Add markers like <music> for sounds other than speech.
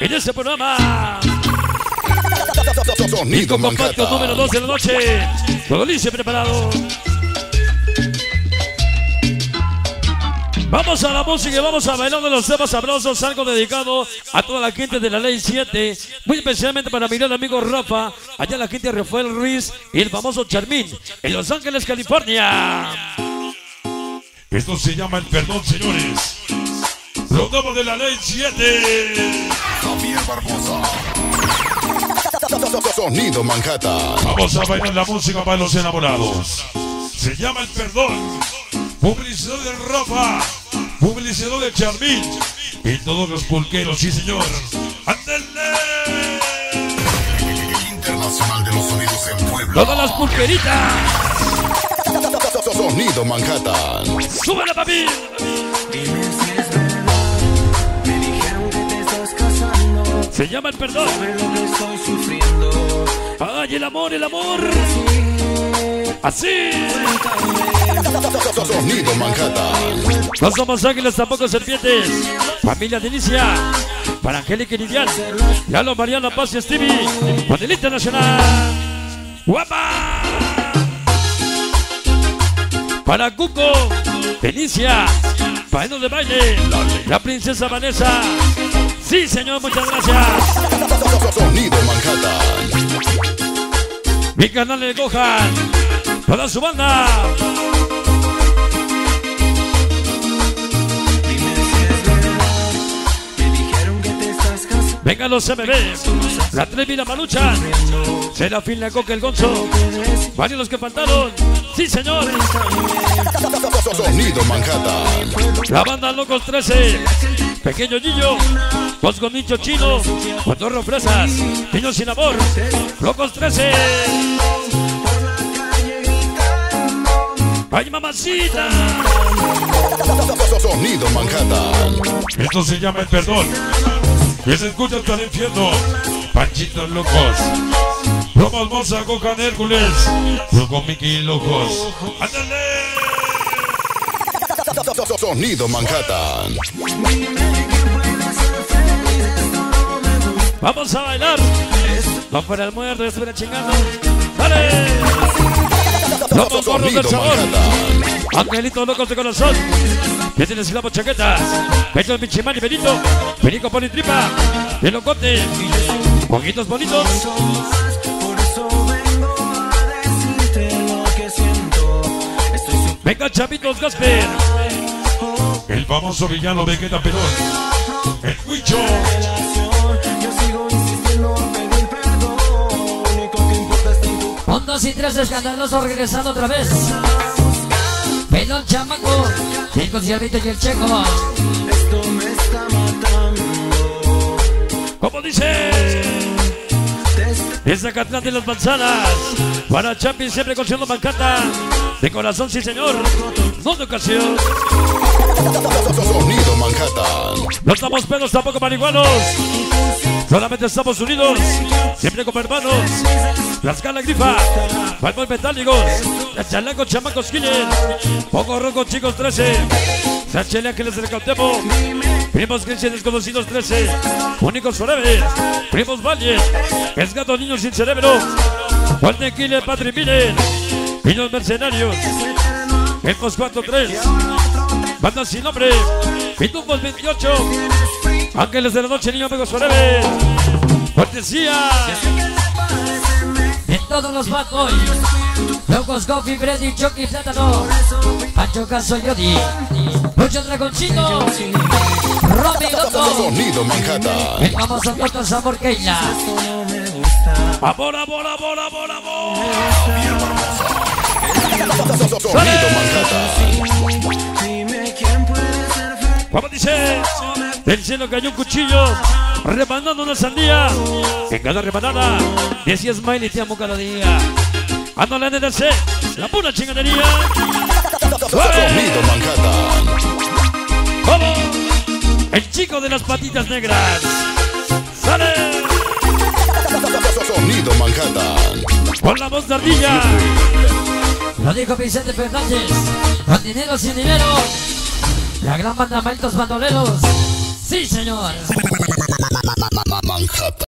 en este programa. Sonido Compacto número 2 de la noche. Todo listo y preparado. Vamos a la música y vamos a bailar de los temas sabrosos, algo dedicado a toda la gente de la Ley 7, muy especialmente para mi gran amigo Rafa, allá la gente de Rafael Ruiz y el famoso Charmín, en Los Ángeles, California. Esto se llama el perdón, señores. Programa de la ley 7. Javier Barbosa. Sonido Manhattan. Vamos a bailar la música para los enamorados. Se llama el perdón. Publicidad de Rafa. Publicidad de Charmín. Y todos los pulqueros, sí señor. ¡Ándale! Internacional de los sonidos en Puebla. Todas las pulqueritas. Sonido Manhattan. ¡Súbela, papi! Se llama el perdón. Pero que estoy sufriendo. ¡Ay, el amor, el amor! Así. Sonido Manhattan. No somos águilas, tampoco serpientes. Familia de Inicia. Para Angélica y Lidian. Lalo, Mariana, Paz y Stevie. Panelista Nacional. ¡Guapa! Para Cuco. Delicia. Bailo de baile. La princesa Vanessa. Sí, señor, muchas gracias. Sonido Manhattan. Mi canal de Gohan. Toda su banda. Dime si es verdad. Me dijeron que te estás casando. Venga los MB. La Trevi, la Malucha. Serafín, la Coca, el Gonzo. Varios los que faltaron. Sí, señor. Sonido Manhattan. La banda Locos 13. Pequeño Gillo. Dos con nicho chino. Cotorro fresas. Niños sin amor. Locos 13. ¡Ay, mamacita! Sonido Manhattan. Esto se llama el perdón. Que se escucha hasta el infierno. Panchitos locos. Bromas Moza, Gohan Hércules. Loco Mickey locos. ¡Ándale! Sonido Manhattan. Vamos a bailar. No para el muerto, ya estuviera chingando. ¡Dale! Somos gorros del sabor. Angelitos locos de corazón. Que tienes la chaquetas. Pecho de Michimán y Benito. Perico Politripa. De locote. Poquitos bonitos. Por eso vengo a decirte lo que siento. Estoy sufriendo. Venga, chavitos Gasper. El famoso villano Vegeta Perón. El Huicho. Dos y tres escandalosos regresando otra vez. Pelón chamaco, el concierto y el checo. Esto me está matando. Como dice. Es Zacatlán de las manzanas. Para Champions siempre consiguiendo mancata. De corazón, sí, señor. No de ocasión. Sonido Manhattan. No estamos pedos, tampoco marihuanos. Solamente estamos unidos. Siempre como hermanos. Las calas grifa. Palmos metálicos. Las chalacos, chamacos, killen. Poco rojo, chicos, 13. Sáchele Ángeles del Cautemo. Primos Cristian Desconocidos 13. Únicos Forever. Primos Valle. Es gato niños sin cerebro. Juan de Patri Miller. Niños mercenarios. Hemos 4-3. Banda sin nombre. Pitufos 28. Ángeles de la noche, niños amigos Forever. Cortesía. De todos los bad boys. Locos, Coffee, Freddy, Chucky, Plátano. Pancho Caso, Yodi. Mucho Dragoncito. Romy Loco. Sonido Manhattan. El famoso Corto Sabor Keila. Amor, amor, amor, amor, amor. Sonido Manhattan. Como dice, del cielo cayó un cuchillo, rebanando una sandía. En cada rebanada, decía Smiley, te amo cada día. Ando la NDC, la pura chingadería. ¡Vamos! El chico de las patitas negras. ¡Sale! Sonido Manhattan. Con la voz de ardilla. Lo dijo Vicente Fernández. Con dinero sin dinero. La gran banda Malditos Bandoleros. Sí, señor. <laughs>